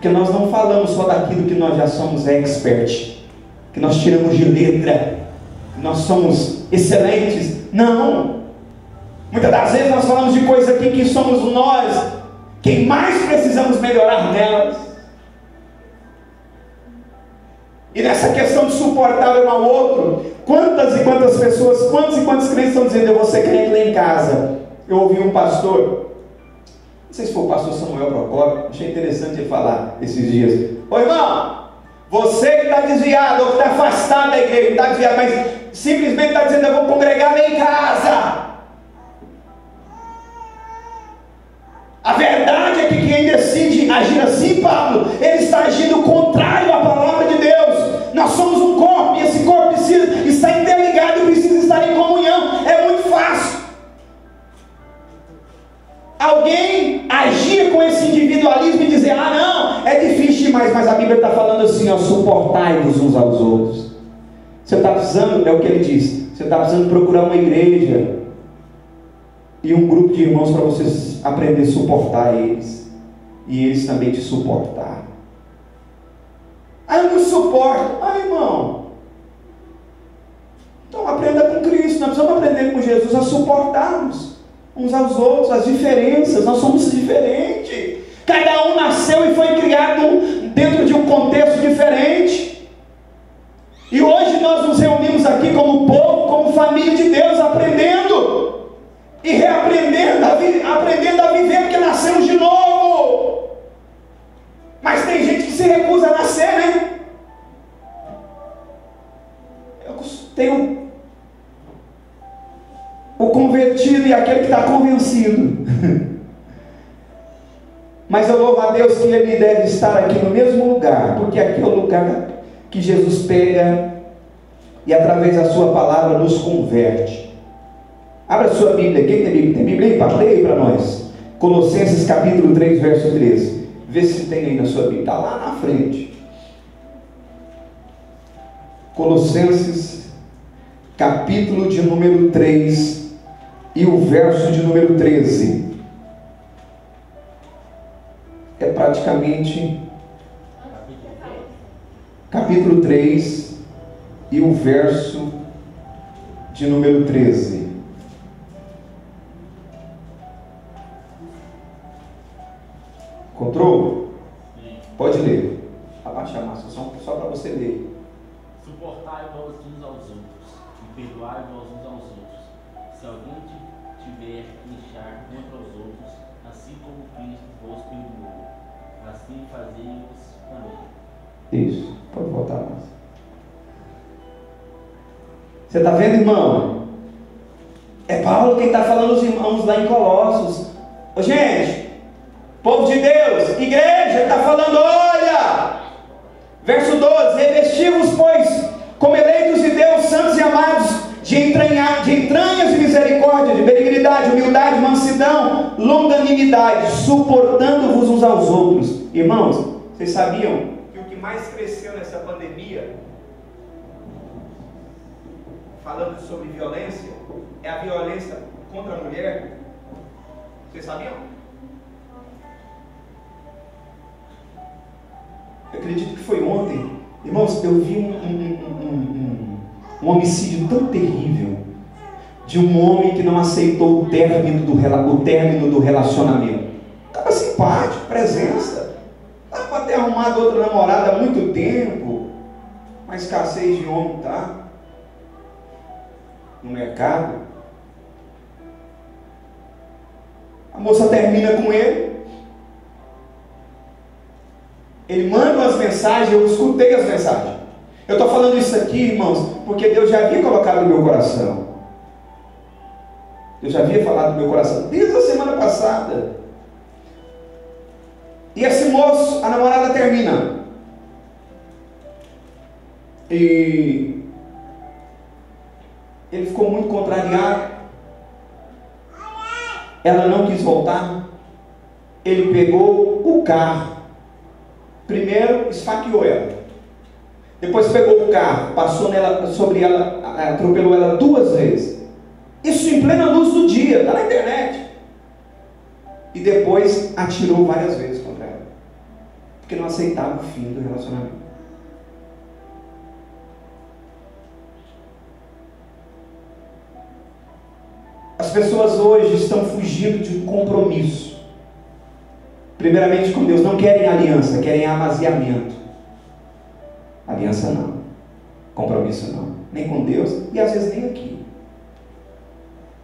Porque nós não falamos só daquilo que nós já somos expert, que nós tiramos de letra, que nós somos excelentes. Não! Muitas das vezes nós falamos de coisas aqui que somos nós quem mais precisamos melhorar nelas. E nessa questão de suportar um ao outro, quantas e quantas pessoas, quantos e quantos crentes estão dizendo, eu vou ser crente lá em casa. Eu ouvi um pastor, não sei se foi o pastor Samuel Procópio, achei interessante ele falar esses dias. Ô irmão, você que está desviado, ou que está afastado da igreja, está desviado, mas simplesmente está dizendo, eu vou congregar lá em casa. A verdade é que quem decide agir assim, Paulo, ele está agindo contrário mas a Bíblia está falando assim: ó, suportai-vos uns aos outros. Você está precisando, é o que ele diz, você está precisando procurar uma igreja e um grupo de irmãos para vocês aprender a suportar eles e eles também te suportar. Ah, eu não suporto. Ah, irmão. Então aprenda com Cristo. Nós precisamos aprender com Jesus a suportarmos uns aos outros, as diferenças. Nós somos diferentes. Cada um nasceu e foi criado dentro de um contexto diferente. E hoje nós nos reunimos aqui como povo, como família de Deus, aprendendo e reaprendendo a, aprendendo a viver porque nascemos de novo. Mas tem gente que se recusa a nascer, né? Eu tenho o convertido e aquele que está convencido. Mas eu louvo a Deus que ele deve estar aqui no mesmo lugar, porque aqui é o lugar que Jesus pega e através da sua palavra nos converte. Abra sua Bíblia. Quem tem Bíblia? Tem Bíblia aí? Para nós. Colossenses capítulo 3, verso 13. Vê se tem aí na sua Bíblia. Está lá na frente. Colossenses capítulo de número 3 e o verso de número 13. É praticamente capítulo 3 e o verso de número 13. Encontrou? Sim. Pode ler. Abaixa a massa, só, só para você ler. Suportai-vos uns aos outros e perdoai-vos uns aos outros. Se alguém tiver que queixar contra os outros, assim como Cristo vos Isso, pode voltar a massa. Você está vendo, irmão? É Paulo quem está falando os irmãos lá em Colossos. Ô, gente, Povo de Deus, igreja, está falando: olha, verso 12: revestivos, pois, como eleitos de Deus, santos e amados, de, entranha, de entranhas de misericórdia, de benignidade, humildade, mansidão, longanimidade, suportando-vos uns aos outros. Irmãos, vocês sabiam que o que mais cresceu nessa pandemia, falando sobre violência, é a violência contra a mulher? Vocês sabiam? eu acredito que foi ontem, irmãos, eu vi um, um, um, um, homicídio tão terrível de um homem que não aceitou o término do, o término do relacionamento. Estava simpático, presença. Arrumado outra namorada há muito tempo. Uma escassez de homem, tá? No mercado. A moça termina com ele. Ele manda umas mensagens, eu escutei as mensagens. Eu estou falando isso aqui, irmãos, porque Deus já havia colocado no meu coração. Deus já havia falado no meu coração desde a semana passada. E esse moço, a namorada termina. E ele ficou muito contrariado. Ela não quis voltar. Ele pegou o carro Primeiro esfaqueou ela. Depois pegou o carro, passou nela, sobre ela, atropelou ela duas vezes. Isso em plena luz do dia, está na internet. E depois atirou várias vezes. Porque não aceitava o fim do relacionamento. As pessoas hoje estão fugindo de um compromisso. Primeiramente com Deus, não querem aliança, querem amaziamento. Aliança não. Compromisso não. Nem com Deus e às vezes nem aqui.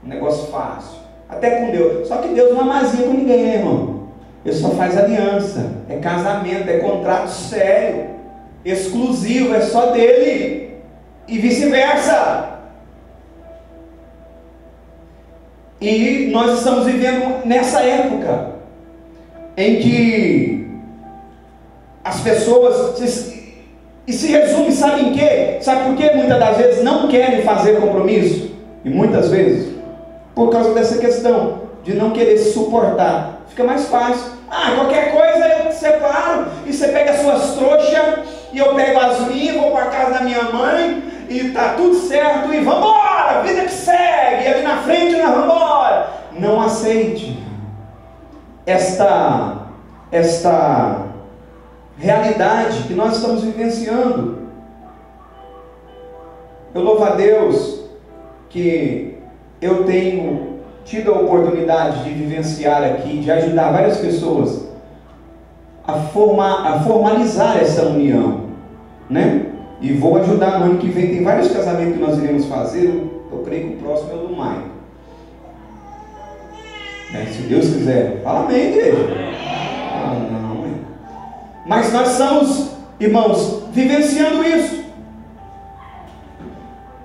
Um negócio fácil. Até com Deus. Só que Deus não amazia com ninguém, irmão? Ele só faz aliança. É casamento, é contrato sério. Exclusivo, é só dele. E vice-versa. E nós estamos vivendo nessa época em que as pessoas e se resume, sabe em quê? Sabe por que muitas das vezes não querem fazer compromisso? E muitas vezes por causa dessa questão de não querer se suportar. Fica mais fácil. Ah, qualquer coisa eu separo e você pega as suas trouxas e eu pego as minhas, vou para casa da minha mãe e tá tudo certo e vamos embora, vida que segue, e ali na frente nós vamos embora. Não aceite esta esta realidade que nós estamos vivenciando. Eu louvo a Deus que eu tenho tido a oportunidade de vivenciar aqui, de ajudar várias pessoas a, formar, a formalizar essa união, né? E vou ajudar no ano que vem. Tem vários casamentos que nós iremos fazer. Eu creio que o próximo é o do Maio. Né? Se Deus quiser. Fala amém, igreja. Ah, não, é. Mas nós estamos, irmãos, vivenciando isso.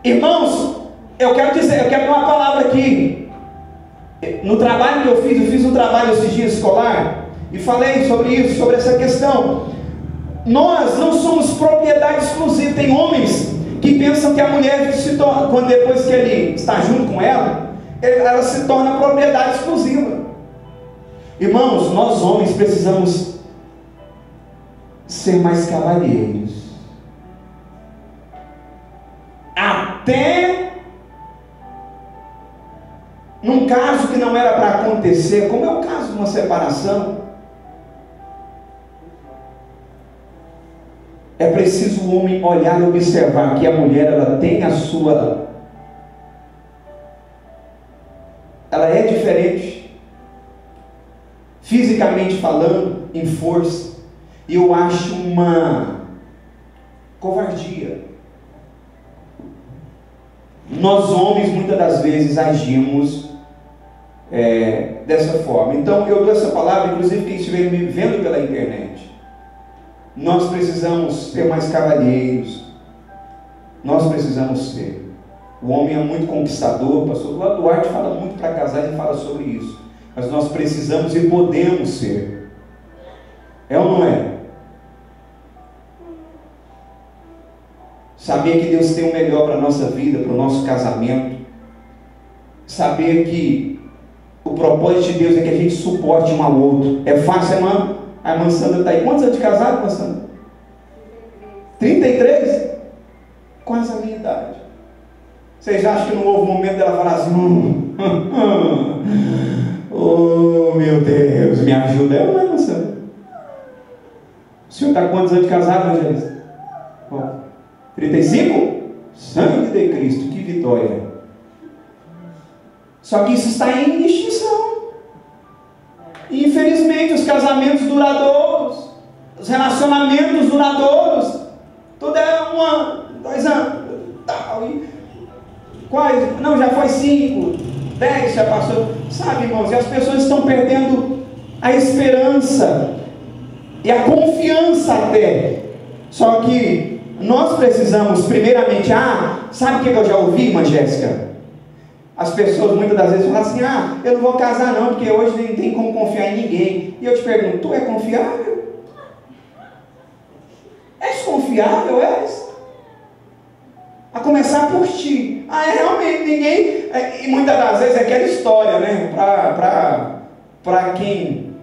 Irmãos, eu quero dizer, eu quero uma palavra aqui. No trabalho que eu fiz, eu fiz um trabalho esses dias escolar e falei sobre isso, sobre essa questão. Nós não somos propriedade exclusiva. Tem homens que pensam que a mulher se torna, quando depois que ele está junto com ela, ela se torna propriedade exclusiva. Irmãos, nós homens precisamos ser mais cavalheiros. Até num caso que não era para acontecer, como é o caso de uma separação, É preciso o homem olhar e observar que a mulher ela tem a sua ela é diferente fisicamente falando, em força. E eu acho uma covardia. Nós homens muitas das vezes agimos é, dessa forma. Então eu dou essa palavra, inclusive quem estiver me vendo pela internet. Nós precisamos ser mais cavalheiros. Nós precisamos ser. O homem é muito conquistador. Pastor Duarte fala muito para casais e fala sobre isso. Mas nós precisamos e podemos ser. É ou não é? Saber que Deus tem o melhor para a nossa vida, para o nosso casamento. Saber que o propósito de Deus é que a gente suporte um ao outro. É fácil, irmão? A irmã Sandra está aí. Quantos anos de casado, irmã Sandra? 33? Quase a minha idade. Vocês acham que houve um momento dela falar assim: hum, hum, Oh meu Deus, me ajuda? Eu não, é, irmã Sandra. O senhor está quantos anos de casado, Evangelista? 35? Sangue de Cristo, que vitória. Só que isso está em extinção. E infelizmente os casamentos duradouros, os relacionamentos duradouros, tudo é uma, dois anos, tal, e quais, não, já foi cinco, dez já passou, sabe irmãos, e as pessoas estão perdendo a esperança e a confiança até. Só que nós precisamos, primeiramente, ah, sabe o que eu já ouvi, irmã Jéssica? As pessoas muitas das vezes falam assim: ah, eu não vou casar não, porque hoje nem tem como confiar em ninguém. E eu te pergunto: tu é confiável? És confiável? És? A começar por ti. Ah, é realmente ninguém. É, e muitas das vezes é aquela história, né? Para quem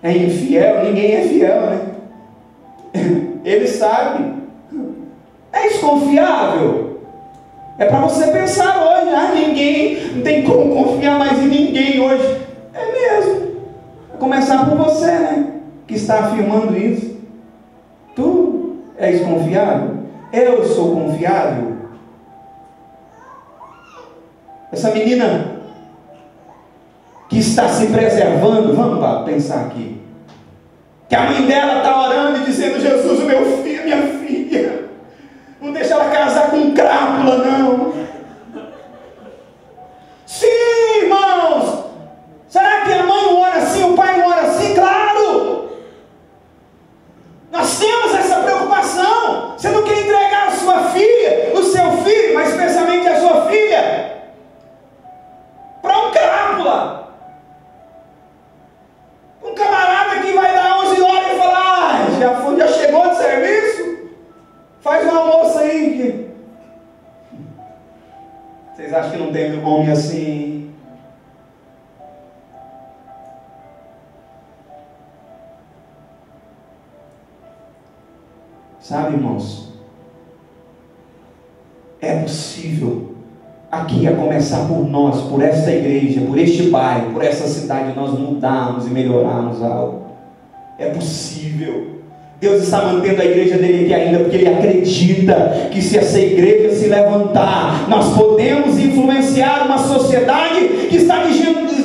é infiel, ninguém é fiel, né? Ele sabe. És confiável? É para você pensar hoje, ah, ninguém, não tem como confiar mais em ninguém hoje. É mesmo. Começar por você, né? Que está afirmando isso. Tu és confiável? Eu sou confiável? Essa menina que está se preservando, vamos pensar aqui. Que a mãe dela está orando e dizendo: Jesus, meu filho, minha filha, não deixa ela casar com crápula, não. Vocês acham que não tem homem assim? Sabe, irmãos? É possível aqui a começar por nós, por esta igreja, por este bairro, por essa cidade, nós mudarmos e melhorarmos algo. É possível. Deus está mantendo a igreja dele aqui ainda, porque ele acredita que se essa igreja se levantar, nós podemos influenciar uma sociedade que está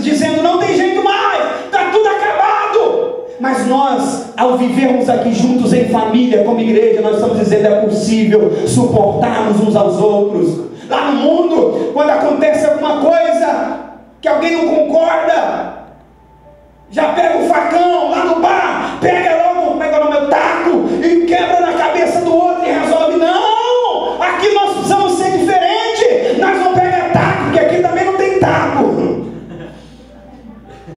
dizendo não tem jeito mais, está tudo acabado. Mas nós, ao vivermos aqui juntos em família, como igreja, nós estamos dizendo é possível suportarmos uns aos outros. Lá no mundo, quando acontece alguma coisa que alguém não concorda, já pega o facão